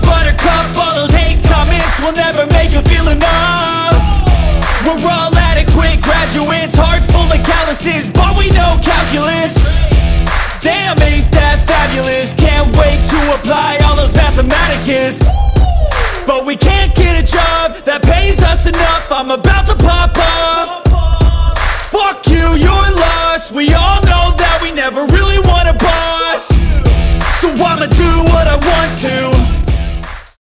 Buttercup, all those hate comments will never make you feel enough. We're all adequate graduates, heart full of calluses But we know calculus. Damn, ain't that fabulous? Can't wait to apply all those mathematicus. But we can't get a job that pays us enough. I'm about to pop up. Fuck you, you're lost. We all know that we never really want a boss. So I'ma do what I want to.